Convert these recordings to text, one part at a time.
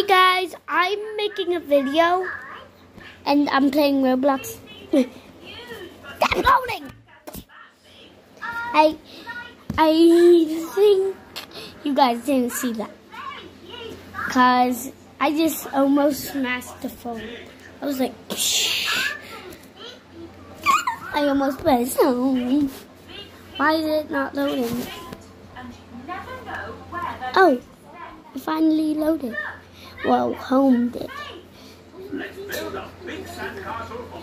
Hey guys, I'm making a video and I'm playing Roblox. Loading! I I think you guys didn't see that. Cause I just almost smashed the phone. I was like Shh. I almost pressed home. Why is it not loading? Oh, it finally loaded. Well, home did.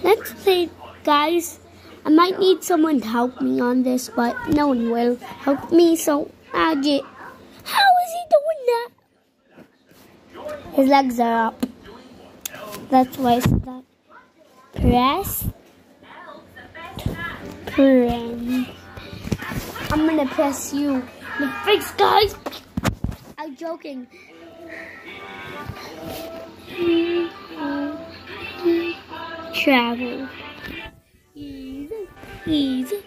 Let's guys. I might need someone to help me on this, but no one will help me, so just... How is he doing that? His legs are up. That's why I said that. Press. Press. I'm gonna press you. The face, guys. I'm joking. Travel. Easy. Easy.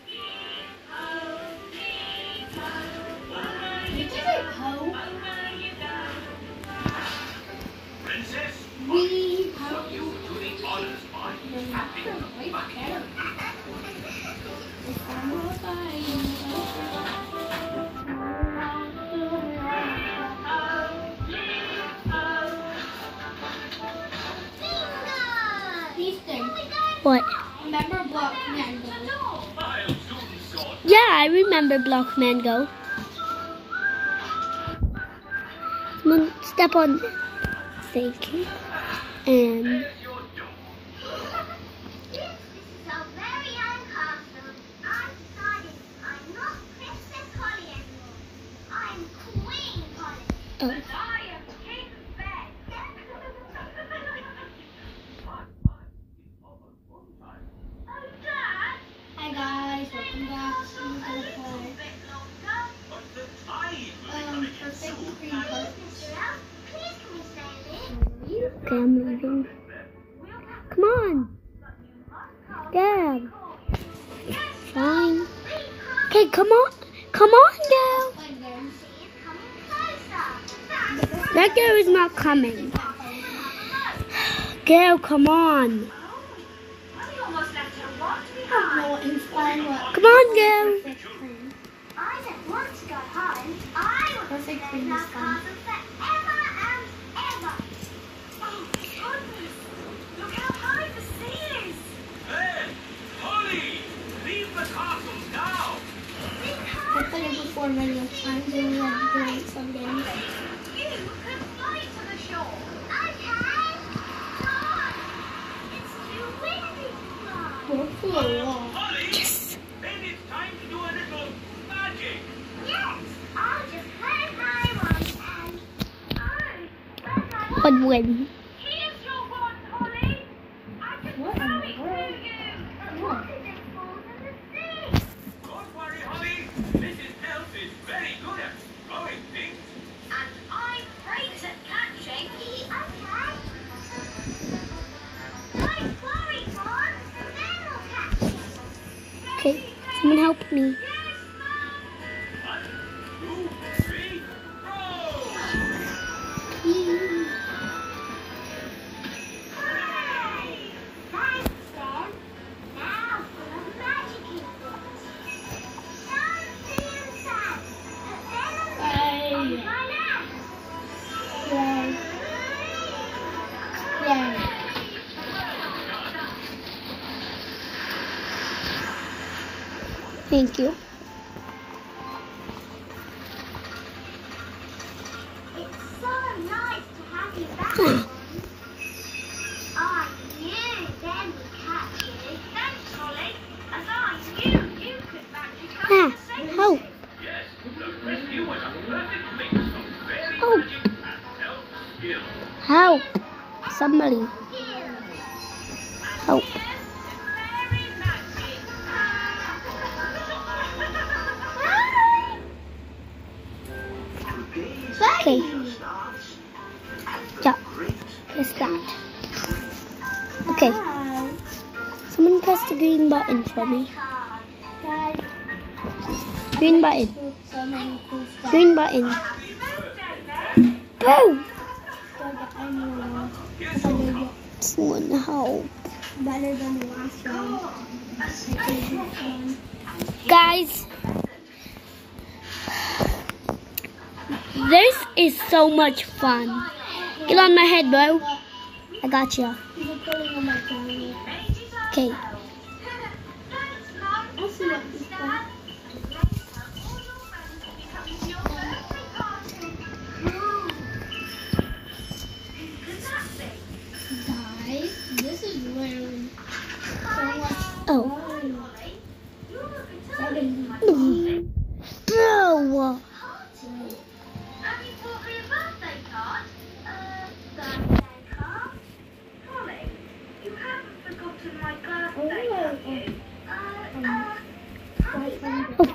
What? remember Blockman Go? I'll soon sort Yeah, I remember Blockman Go. Step on. Thank you. And your door. This is our very own castle. I've decided I'm not Princess Holly anymore. I'm Queen Holly. oh, I am King Ben. oh, Dad, Hi guys, welcome back. So we're gonna play bit longer. But the tide will be um coming in Perfect soon. Green Book. Mr. Elf, please can we stay a bit? Okay, I'm leaving. Come on. Dad. Fine. Okay, come on. Come on, girl. That girl is not coming. Girl, come on. Come on, girl. perfect green. I don't want to go home. I want to Perfect stay in green our is fun. castle forever and ever. Oh, goodness. Look how high the sea is. Ben, Holly, leave the castle now. We I can't played it before many times and we had to play some games. You can fly to the shore. Okay. Fly. It's too windy to fly. We're cool. Holly, Yes. then it's time to do a little magic. Yes. I'll just play my one and... Oh, where's me. Ah, self skill. Oh. Oh. Help. Somebody. Help. Okay. Yeah. Press that. Okay. Someone press the green button for me. Green button. Green button. Boom! Someone help. Better than the last one. My favorite one. Guys, this is so much fun. Get on my head, bro. I got you. You're pulling on my camera. Okay. I'll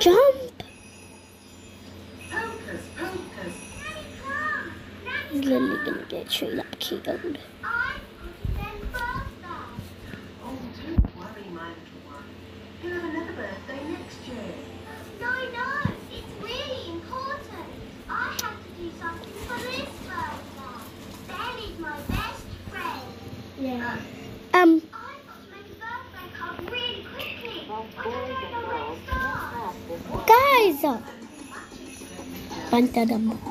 Jump! He's literally gonna get straight up killed. I'm Pussy Ben's birthday. Oh, don't worry, my little one. You'll have another birthday next year. No, no, it's really important. I have to do something for this birthday. Ben is my best friend. Yeah. Um, I've got to make a birthday card really quickly. I don't know where to start. guys! Banta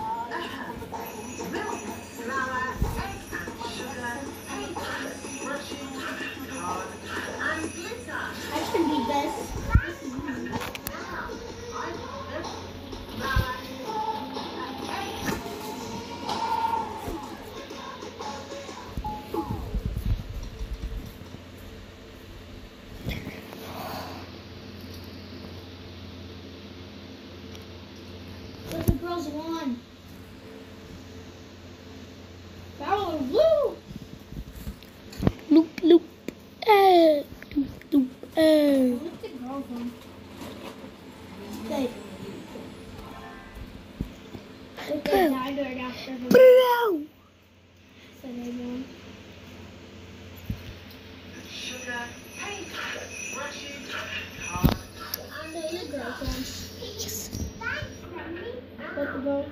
pocus,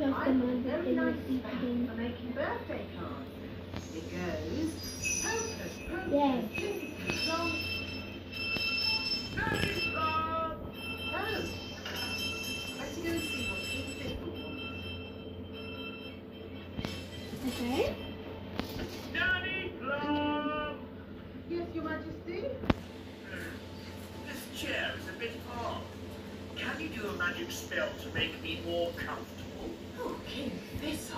Yeah. pinky plum. Nanny Plum! Oh, let's go see what King Thistle wants. Okay. Nanny Plum! Yes, Your Majesty? This chair is a bit odd. Can you do a magic spell to make me more comfortable? Oh, King Thistle,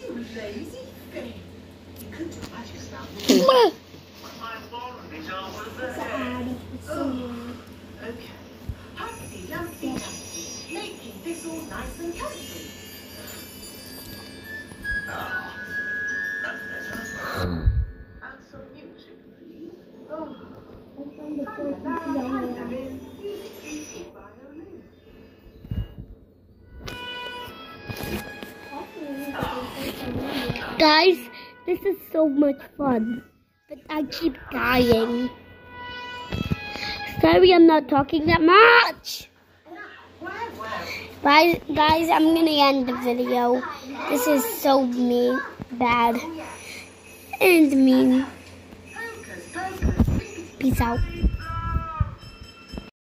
you lazy thing. You could do a magic spell. Mwah. My warrant is over It's there. Guys, this is so much fun. But I keep dying. Sorry I'm not talking that much. Bye, guys, I'm gonna end the video. This is so mean, bad, and mean. Peace out.